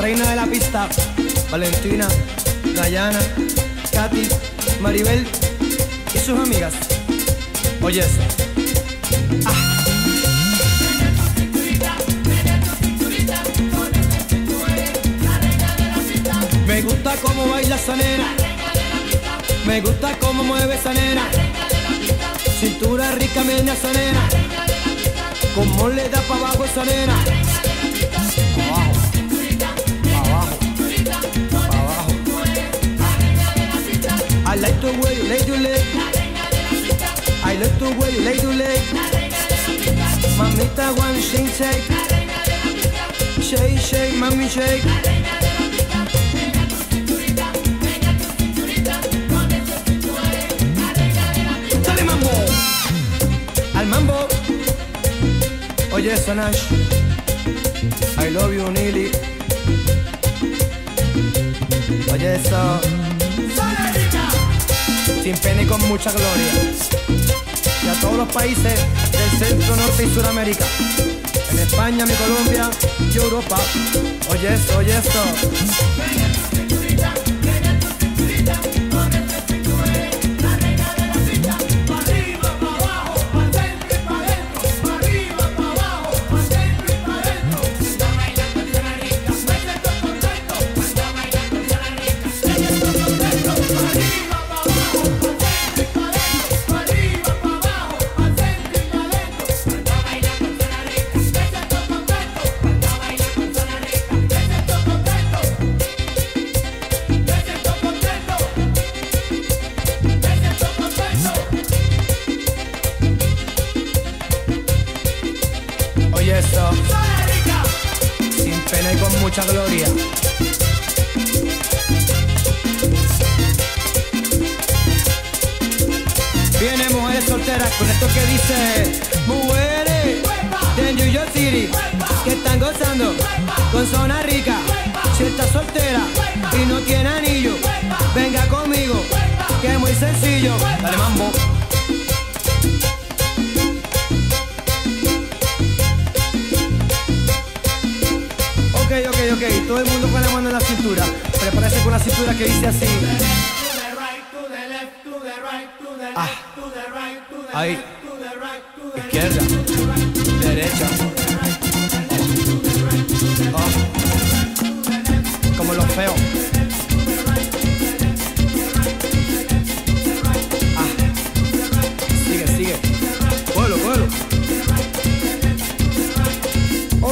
reina de la pista. Valentina, Dayana, Katy, Maribel y sus amigas. Oye eso. Me gusta cómo baila esa nena. Me gusta cómo mueve esa nena. Cintura rica, media esa nena. Cómo le da para abajo esa nena. I like the way you lay your leg. I like the way you lay your leg. Mamita one shake shake. Shake shake, mami shake. Oye, Sonash. I love you, Nili. Oye, eso. Sin pena y con mucha gloria. Y a todos los países del centro, norte y suramérica. En España, mi Colombia y Europa. Oye eso, oye eso. Eso. Sin pena y con mucha gloria. Viene mujeres solteras con esto que dice Mujeres de New York City Que están gozando con zona rica Si está soltera y no tiene anillo Venga conmigo que es muy sencillo Dale mambo Ok, todo el mundo con la mano en la cintura Prepárese con la cintura que dice así Ah. Ahí. Izquierda. Derecha. Oh. Como los feos.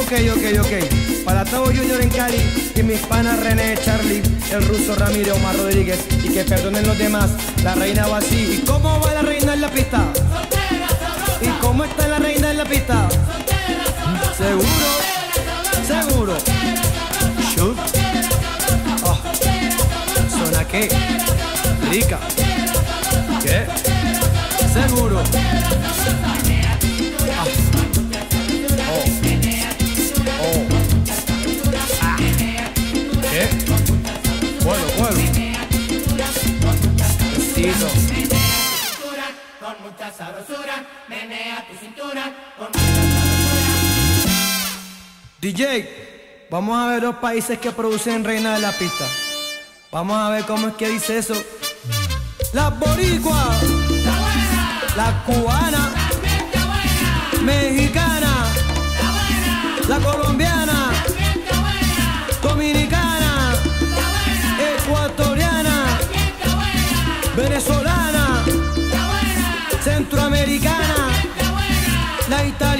Ok, ok, ok. Para Tavo Junior en Cali y mis panas René, Charlie, el ruso Ramírez, Omar Rodríguez y que perdonen los demás, la reina va así. ¿Y cómo va la reina en la pista? ¿Y cómo está la reina en la pista? Seguro, seguro. Shoot. Oh. ¿Zona qué? Rica. ¿Qué? Seguro. Besito. Con mucha sabrosura, menea tu cintura, con DJ, vamos a ver los países que producen reina de la pista. Vamos a ver cómo es que dice eso. Las boricuas, las cubanas, mexicanas, americana, la italiana.